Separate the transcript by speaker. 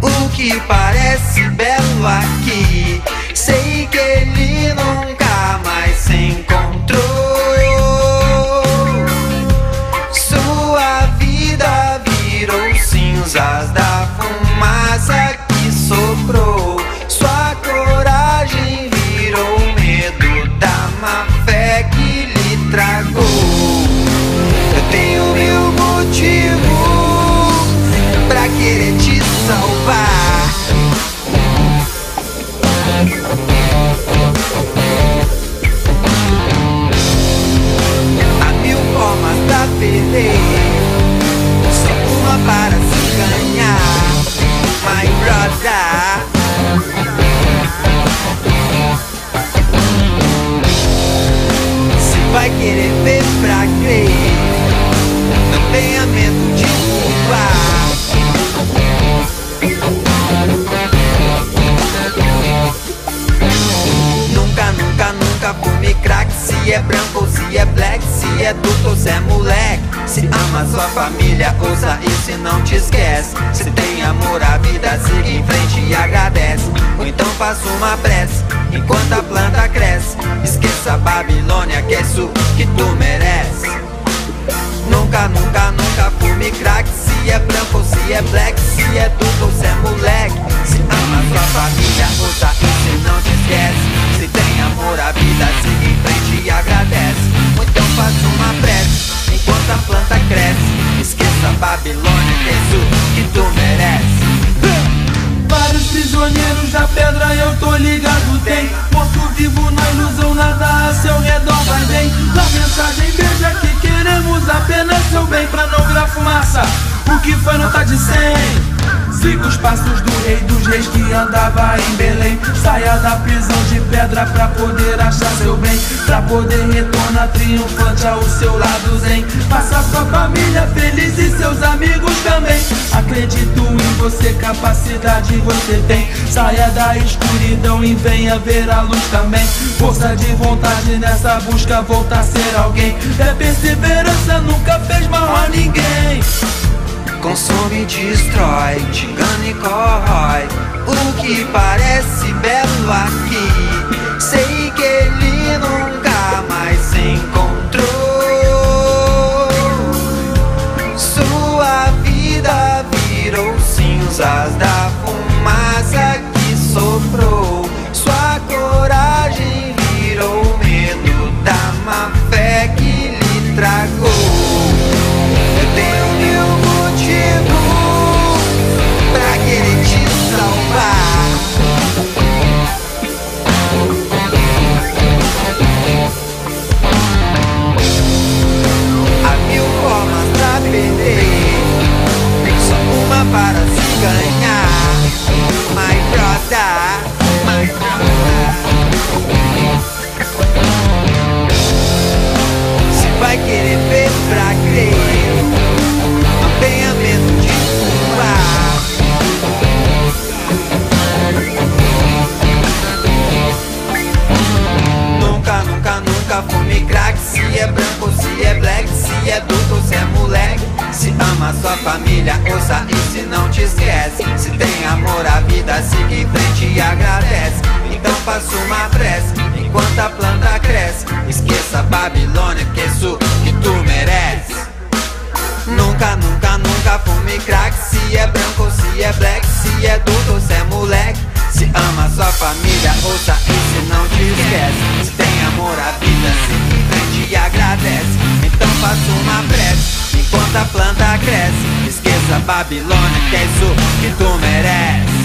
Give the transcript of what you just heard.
Speaker 1: O que parece belo aqui, sei que ele Se é branco ou se é black Se é adulto ou se é moleque. Se ama sua família, ouça isso e não te esquece. Se tem amor à vida, siga em frente e agradece. Ou então faça uma prece Enquanto a planta cresce. Esqueça a Babilônia que é isso que tu merece. Nunca, nunca, nunca fume crack. Se é branco ou se é black Se é adulto Babilônia isso que tu merece
Speaker 2: Vários prisioneiros da pedra eu tô ligado tem. Morto vivo na ilusão, nada a seu redor vai bem. Na mensagem veja que queremos apenas seu bem Pra não virar fumaça, o que foi não tá de cem? Siga os passos do rei dos reis que andava em Belém. Saia da prisão pedra pra poder achar seu bem Pra poder retornar triunfante ao seu lado zen. Faça sua família feliz e seus amigos também. Acredito em você, capacidade você tem. Saia da escuridão e venha ver a luz também. Força de vontade nessa busca, voltar a ser alguém. É perseverança, nunca fez mal a ninguém
Speaker 1: Consome destrói, te engana e corrói. O que parece belo aqui Sei que ele nunca família, ouça e se não te esquece. Se tem amor à vida, siga em frente e agradece. Então faça uma prece Enquanto a planta cresce. Esqueça a Babilônia, que isso que tu merece Nunca, nunca, nunca fume crack. Se é branco se é black Se é adulto ou se é moleque. Se ama sua família, ouça e se não te esquece. Se tem amor à vida, siga em frente e agradece. Então faça uma prece Enquanto a planta cresce Esqueça a Babilônia, que é isso que tu merece